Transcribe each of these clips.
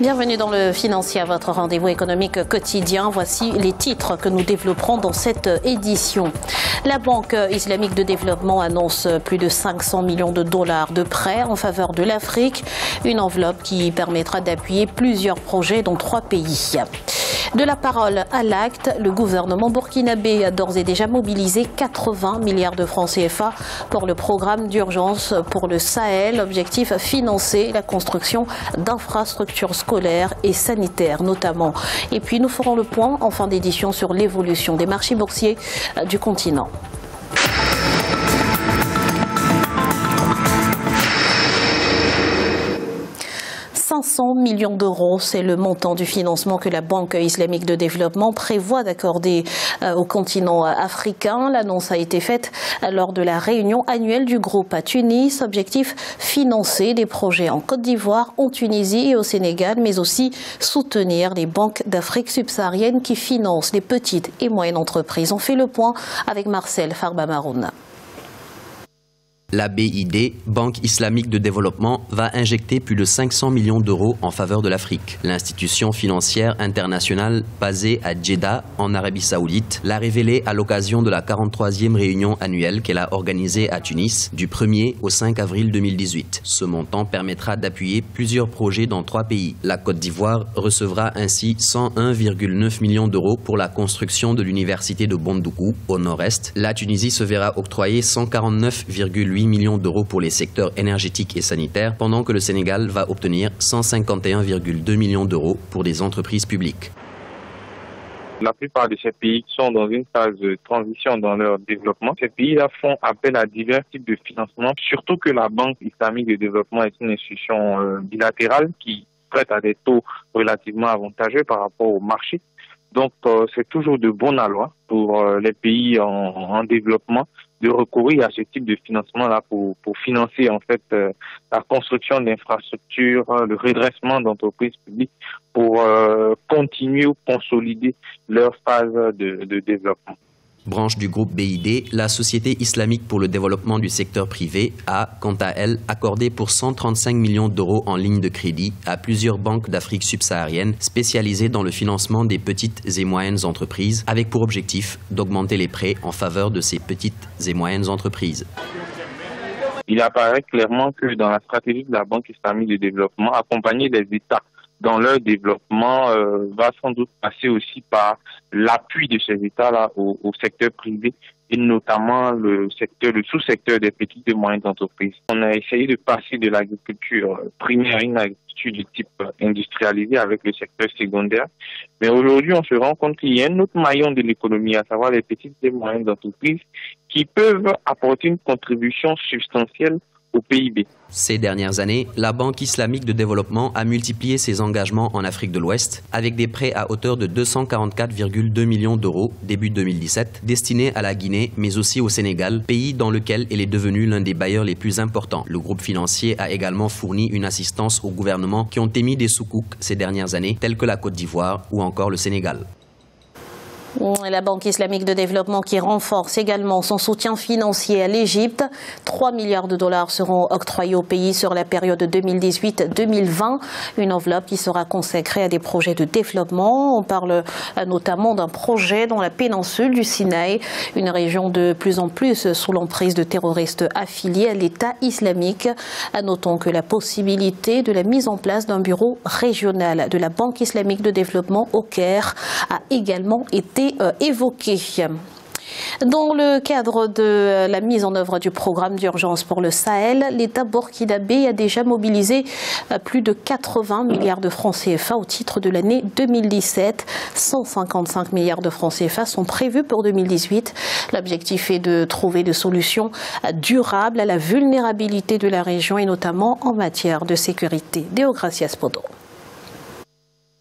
Bienvenue dans le Financier, votre rendez-vous économique quotidien. Voici les titres que nous développerons dans cette édition. La Banque islamique de développement annonce plus de 500 millions de dollars de prêts en faveur de l'Afrique, une enveloppe qui permettra d'appuyer plusieurs projets dans trois pays. De la parole à l'acte, le gouvernement burkinabé a d'ores et déjà mobilisé 80 milliards de francs CFA pour le programme d'urgence pour le Sahel. Objectif financer la construction d'infrastructures scolaires et sanitaires notamment. Et puis nous ferons le point en fin d'édition sur l'évolution des marchés boursiers du continent. 500 millions d'euros, c'est le montant du financement que la Banque islamique de développement prévoit d'accorder euh, au continent africain. L'annonce a été faite lors de la réunion annuelle du groupe à Tunis. Objectif financer des projets en Côte d'Ivoire, en Tunisie et au Sénégal, mais aussi soutenir les banques d'Afrique subsaharienne qui financent les petites et moyennes entreprises. On fait le point avec Marcel Farbamaroun. La BID, Banque islamique de développement, va injecter plus de 500 millions d'euros en faveur de l'Afrique. L'institution financière internationale basée à Jeddah, en Arabie saoudite, l'a révélé à l'occasion de la 43e réunion annuelle qu'elle a organisée à Tunis du 1er au 5 avril 2018. Ce montant permettra d'appuyer plusieurs projets dans trois pays. La Côte d'Ivoire recevra ainsi 101,9 millions d'euros pour la construction de l'université de Bondoukou, au nord-est. La Tunisie se verra octroyer 149,8 millions d'euros pour les secteurs énergétiques et sanitaires, pendant que le Sénégal va obtenir 151,2 millions d'euros pour des entreprises publiques. La plupart de ces pays sont dans une phase de transition dans leur développement. Ces pays-là font appel à divers types de financement, surtout que la Banque islamique de développement est une institution euh, bilatérale qui prête à des taux relativement avantageux par rapport au marché. Donc, euh, c'est toujours de bon aloi pour euh, les pays en développement de recourir à ce type de financement-là pour, pour financer en fait euh, la construction d'infrastructures, le redressement d'entreprises publiques pour euh, continuer ou consolider leur phase de développement. Branche du groupe BID, la Société islamique pour le développement du secteur privé a, quant à elle, accordé pour 135 millions d'euros en ligne de crédit à plusieurs banques d'Afrique subsaharienne spécialisées dans le financement des petites et moyennes entreprises, avec pour objectif d'augmenter les prêts en faveur de ces petites et moyennes entreprises. Il apparaît clairement que dans la stratégie de la Banque islamique de développement, accompagner les États dans leur développement euh, va sans doute passer aussi par l'appui de ces États-là au, au, secteur privé et notamment le secteur, le sous-secteur des petites et moyennes entreprises. On a essayé de passer de l'agriculture primaire à une agriculture de type industrialisé avec le secteur secondaire. Mais aujourd'hui, on se rend compte qu'il y a un autre maillon de l'économie, à savoir les petites et moyennes entreprises qui peuvent apporter une contribution substantielle au PIB. Ces dernières années, la Banque islamique de développement a multiplié ses engagements en Afrique de l'Ouest avec des prêts à hauteur de 244,2 millions d'euros début 2017 destinés à la Guinée mais aussi au Sénégal, pays dans lequel elle est devenue l'un des bailleurs les plus importants. Le groupe financier a également fourni une assistance aux gouvernements qui ont émis des soukouks ces dernières années tels que la Côte d'Ivoire ou encore le Sénégal. La Banque islamique de développement qui renforce également son soutien financier à l'Égypte. 3 milliards de dollars seront octroyés au pays sur la période 2018-2020. Une enveloppe qui sera consacrée à des projets de développement. On parle notamment d'un projet dans la péninsule du Sinaï, une région de plus en plus sous l'emprise de terroristes affiliés à l'État islamique. Notons que la possibilité de la mise en place d'un bureau régional de la Banque islamique de développement au Caire a également été évoqué. Dans le cadre de la mise en œuvre du programme d'urgence pour le Sahel, l'État burkinabé a déjà mobilisé plus de 80 milliards de francs CFA au titre de l'année 2017. 155 milliards de francs CFA sont prévus pour 2018. L'objectif est de trouver des solutions durables à la vulnérabilité de la région et notamment en matière de sécurité. Déogracias Podo.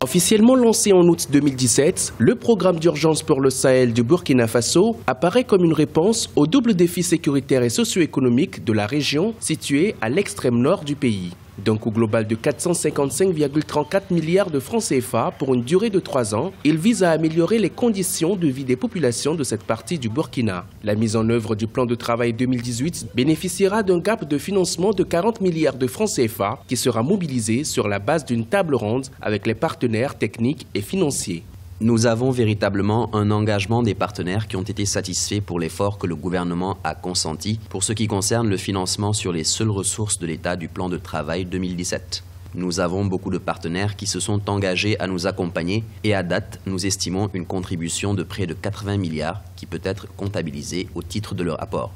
Officiellement lancé en août 2017, le programme d'urgence pour le Sahel du Burkina Faso apparaît comme une réponse au double défi sécuritaire et socio-économique de la région située à l'extrême nord du pays. D'un coût global de 455,34 milliards de francs CFA pour une durée de trois ans, il vise à améliorer les conditions de vie des populations de cette partie du Burkina. La mise en œuvre du plan de travail 2018 bénéficiera d'un gap de financement de 40 milliards de francs CFA qui sera mobilisé sur la base d'une table ronde avec les partenaires techniques et financiers. Nous avons véritablement un engagement des partenaires qui ont été satisfaits pour l'effort que le gouvernement a consenti pour ce qui concerne le financement sur les seules ressources de l'État du plan de travail 2017. Nous avons beaucoup de partenaires qui se sont engagés à nous accompagner et à date, nous estimons une contribution de près de 80 milliards qui peut être comptabilisée au titre de leur apport.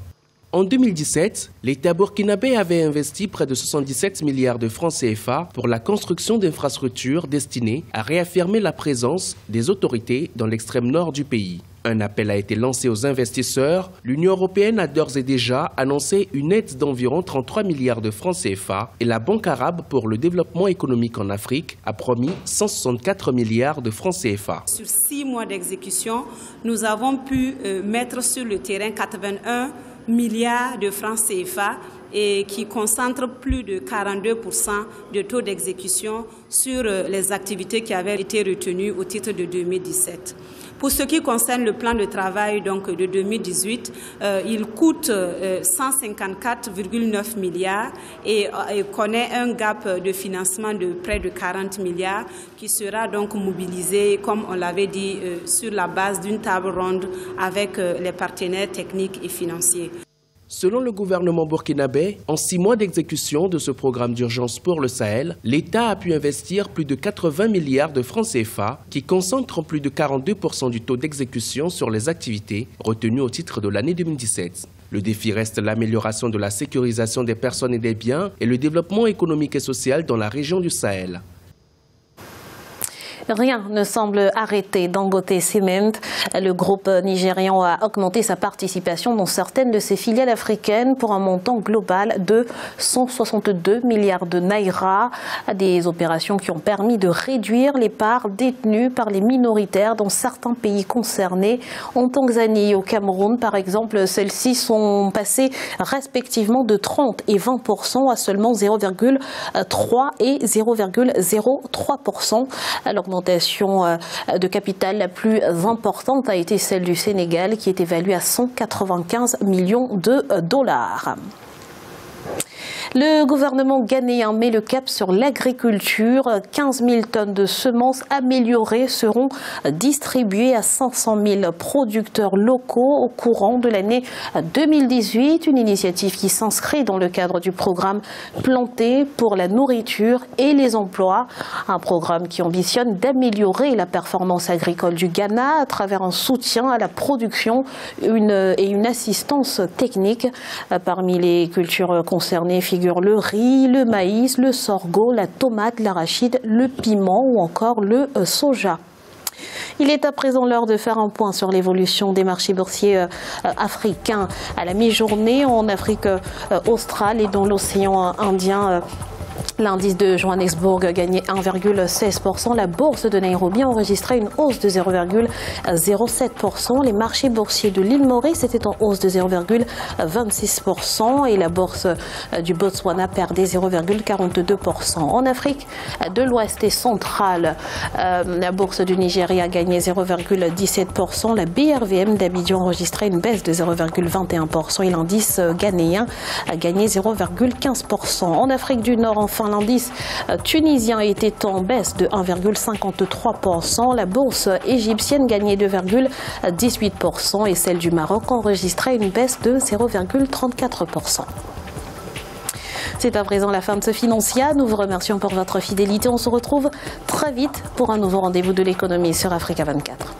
En 2017, l'État burkinabé avait investi près de 77 milliards de francs CFA pour la construction d'infrastructures destinées à réaffirmer la présence des autorités dans l'extrême nord du pays. Un appel a été lancé aux investisseurs. L'Union européenne a d'ores et déjà annoncé une aide d'environ 33 milliards de francs CFA et la Banque arabe pour le développement économique en Afrique a promis 164 milliards de francs CFA. Sur six mois d'exécution, nous avons pu euh, mettre sur le terrain 81 milliards de francs CFA et qui concentre plus de 42% de taux d'exécution sur euh, les activités qui avaient été retenues au titre de 2017. Pour ce qui concerne le plan de travail donc de 2018, euh, il coûte 154,9 euh, milliards et, et, connaît un gap de financement de près de 40 milliards qui sera donc mobilisé, comme on l'avait dit, sur la base d'une table ronde avec les partenaires techniques et financiers. Selon le gouvernement burkinabé, en six mois d'exécution de ce programme d'urgence pour le Sahel, l'État a pu investir plus de 80 milliards de francs CFA, qui concentrent plus de 42% du taux d'exécution sur les activités retenues au titre de l'année 2017. Le défi reste l'amélioration de la sécurisation des personnes et des biens et le développement économique et social dans la région du Sahel. Rien ne semble arrêter Dangote Cement. Le groupe nigérian a augmenté sa participation dans certaines de ses filiales africaines pour un montant global de 162 milliards de naira. Des opérations qui ont permis de réduire les parts détenues par les minoritaires dans certains pays concernés. En Tanzanie et au Cameroun, par exemple, celles-ci sont passées respectivement de 30 et 20 à seulement 0,3 et 0,03 L'augmentation euh, de capital la plus importante a été celle du Sénégal qui est évaluée à 195 millions de dollars. Le gouvernement ghanéen met le cap sur l'agriculture. 15 000 tonnes de semences améliorées seront distribuées à 500 000 producteurs locaux au courant de l'année 2018. Une initiative qui s'inscrit dans le cadre du programme Planté pour la nourriture et les emplois. Un programme qui ambitionne d'améliorer la performance agricole du Ghana à travers un soutien à la production et une assistance technique. Parmi les cultures concernées le riz, le maïs, le sorgho, la tomate, l'arachide, le piment ou encore le euh, soja. Il est à présent l'heure de faire un point sur l'évolution des marchés boursiers euh, euh, africains à la mi-journée en Afrique australe et dans l'océan Indien. L'indice de Johannesburg a gagné 1,16%. La bourse de Nairobi a enregistré une hausse de 0,07%. Les marchés boursiers de l'île Maurice étaient en hausse de 0,26% et la bourse du Botswana perdait 0,42%. En Afrique de l'Ouest et centrale, euh, la bourse du Nigeria a gagné 0,17%. La BRVM d'Abidjan a enregistré une baisse de 0,21% et l'indice ghanéen a gagné 0,15%. En Afrique du Nord, enfin, l'indice tunisien était en baisse de 1,53%. La bourse égyptienne gagnait 2,18% et celle du Maroc enregistrait une baisse de 0,34%. C'est à présent la fin de ce financier. Nous vous remercions pour votre fidélité. On se retrouve très vite pour un nouveau rendez-vous de l'économie sur Africa 24.